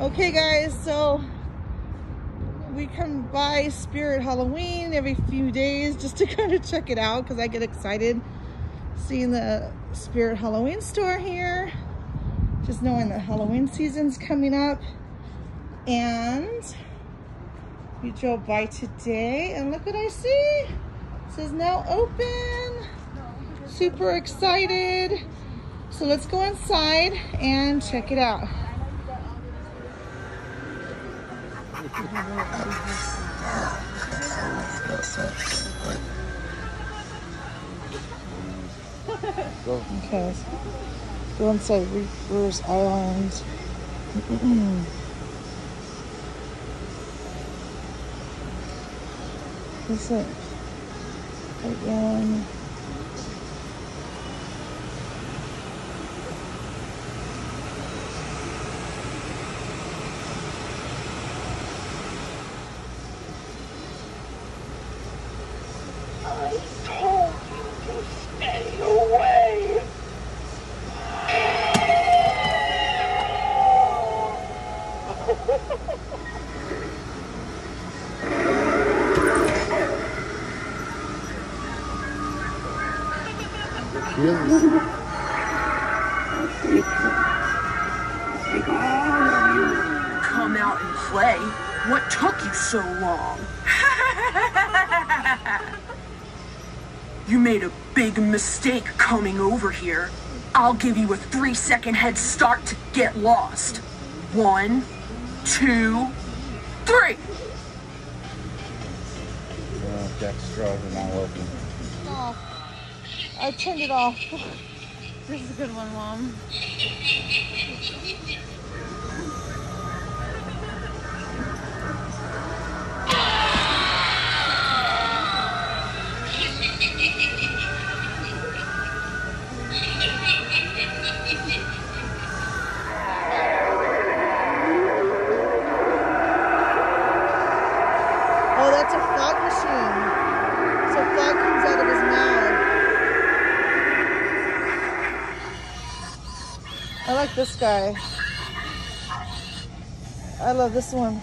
Okay guys, so we come by Spirit Halloween every few days just to kind of check it out because I get excited seeing the Spirit Halloween store here. Just knowing that Halloween season's coming up. And we drove by today and look what I see. It says now open. Super excited. So let's go inside and check it out. Go. Okay, go inside Reaper's Island. Is it? Again. I told you to stay away. Come out and play. What took you so long? you made a big mistake coming over here. I'll give you a three second head start to get lost. One, two, three. Uh, Jack's straws are not working. off. I turned it off. This is a good one, Mom. This guy. I love this one.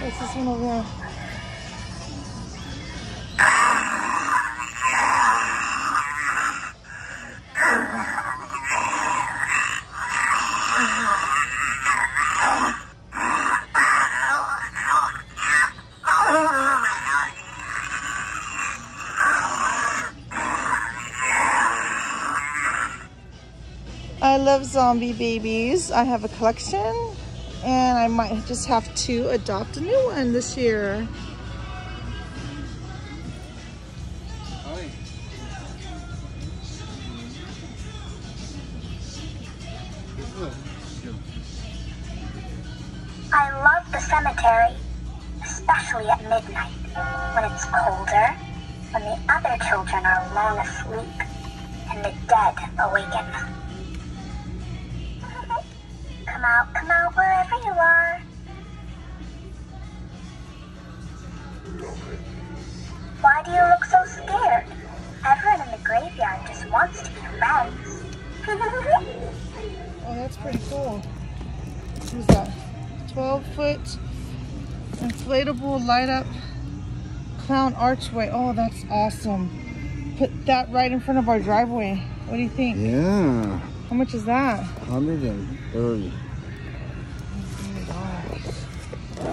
What's this one over there? Love zombie babies. I have a collection and I might just have to adopt a new one this year. I love the cemetery, especially at midnight, when it's colder, when the other children are long asleep, and the dead awaken. Come out, come out, wherever you are. Why do you look so scared? Everyone in the graveyard just wants to be friends. Oh, that's pretty cool. Who's that? 12 foot inflatable light up clown archway. Oh, that's awesome. Put that right in front of our driveway. What do you think? Yeah. How much is that? 130.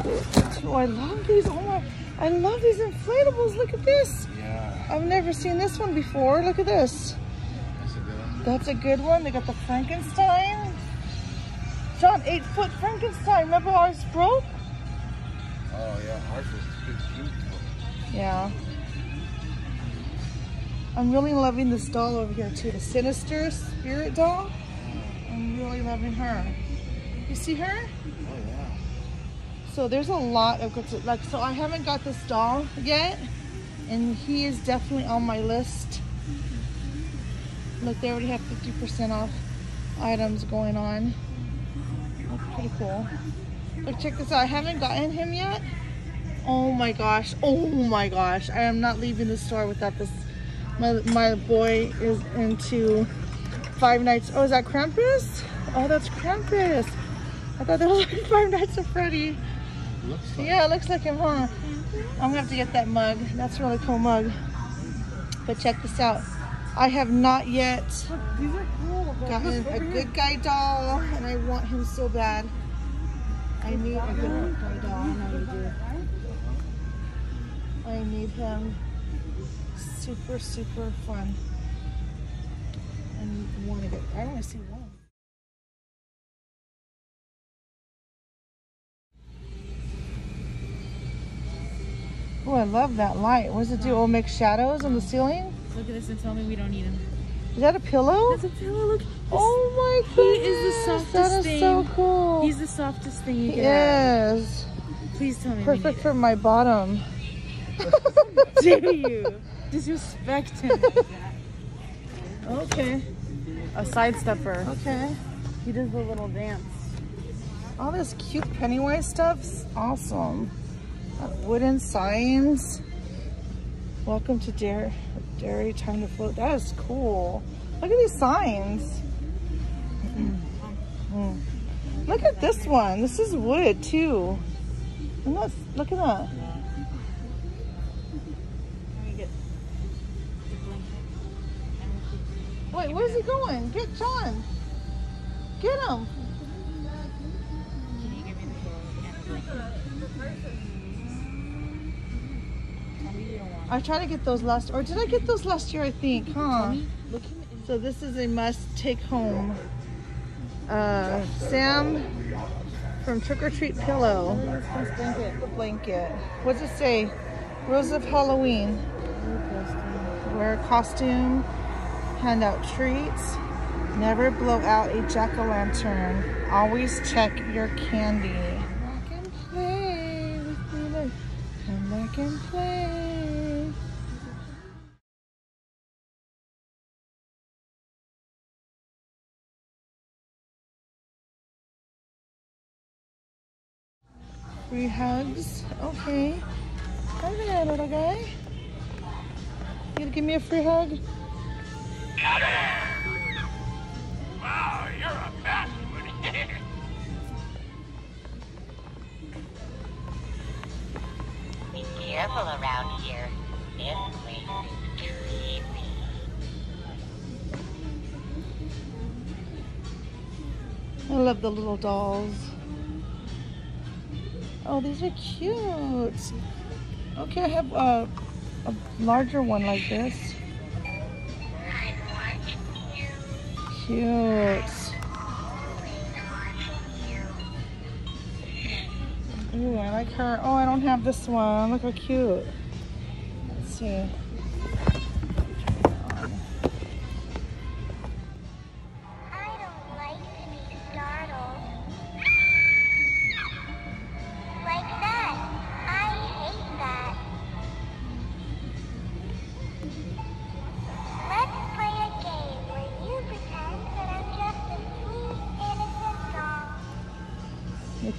Oh, I love these. Oh my, I love these inflatables. Look at this. Yeah. I've never seen this one before. Look at this. That's a good one. That's a good one. They got the Frankenstein. John, eight foot Frankenstein. Remember ours broke? Oh, yeah. Ours was 15 Yeah. I'm really loving this doll over here too. The Sinister Spirit doll. I'm really loving her. You see her? So there's a lot of good, like, so I haven't got this doll yet, and he is definitely on my list. Look, they already have 50% off items going on. That's pretty cool. Look, check this out. I haven't gotten him yet. Oh my gosh. Oh my gosh. I am not leaving the store without this. My, my boy is into Five Nights. Oh, is that Krampus? Oh, that's Krampus. I thought they were like Five Nights at Freddy. Looks like Yeah, it looks like him, huh? I'm gonna have to get that mug. That's a really cool mug. But check this out. I have not yet cool. gotten a good guy doll, and I want him so bad. I need a good guy doll. I know you do. I need him. Super, super fun. And want to get. I only see one. Oh, I love that light. What does it do? Oh, make shadows on the ceiling? Look at this and tell me we don't need him. Is that a pillow? That's a pillow. Look. Oh my He is the softest thing. That is so cool. He's the softest thing you can yes. Please tell me Perfect for my bottom. it. Dare you disrespect him? Okay. A sidestepper. Okay. He does a little dance. All this cute Pennywise stuff's awesome. Uh, wooden signs. Welcome to Derry, Derry Time to Float. That is cool. Look at these signs. Mm. Look at this one. This is wood too. That's, look at that. Wait, where's he going? Get John. Get him. I tried to get those last, or did I get those last year? I think, huh? So this is a must take home. Uh, Sam from Trick or Treat Pillow. The blanket. What's it say? Rose of Halloween. Wear a costume. Hand out treats. Never blow out a jack-o'-lantern. Always check your candy. Free hugs. Okay. Hi there, little guy. You gonna give me a free hug? Wow, you're a mess, Woody. Be careful around here. This place is creepy. I love the little dolls. Oh, these are cute. Okay, I have a, a larger one like this. Cute. Ooh, I like her. Oh, I don't have this one. Look how cute. Let's see.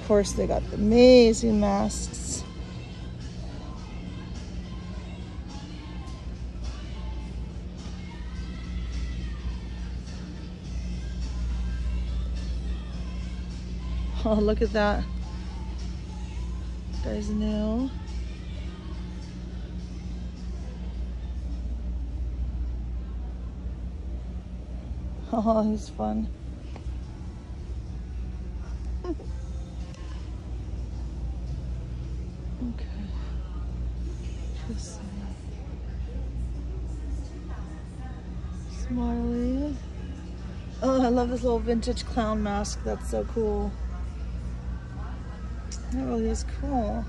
Course, they got the amazing masks. Oh, look at that. Guy's new. Oh, he's fun. Smiley. Oh, I love this little vintage clown mask. That's so cool. That really is cool.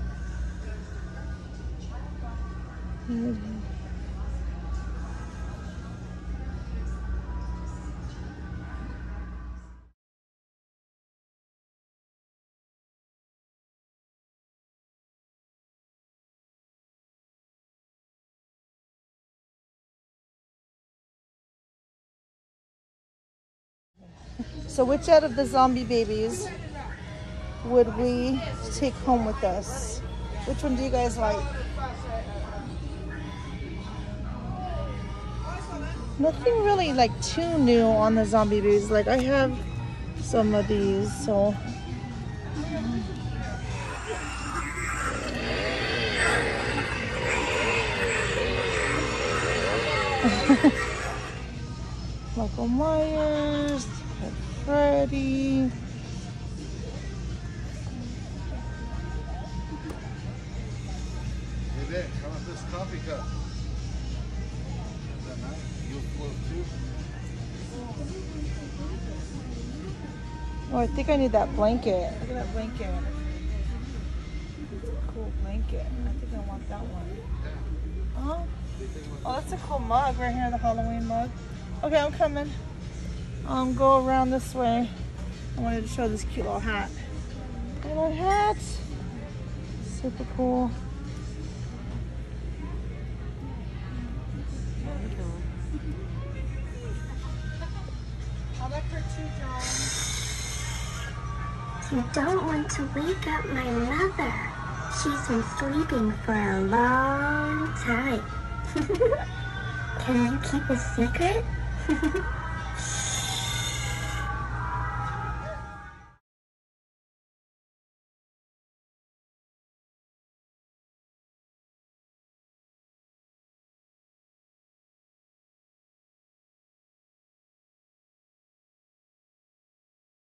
So which out of the zombie babies would we take home with us? Which one do you guys like? Nothing really like too new on the zombie babies. Like I have some of these, so Michael Myers, Ted Freddy. Hey, Vic, how about this coffee cup? Is that nice? You'll float too? Oh, I think I need that blanket. Look at that blanket. Cool blanket. I think I want that one. Oh, oh, that's a cool mug right here, the Halloween mug. Okay, I'm coming. Um, go around this way. I wanted to show this cute little hat. Little hat. Super cool. You don't want to wake up my mother. She's been sleeping for a long time. Can I keep a secret?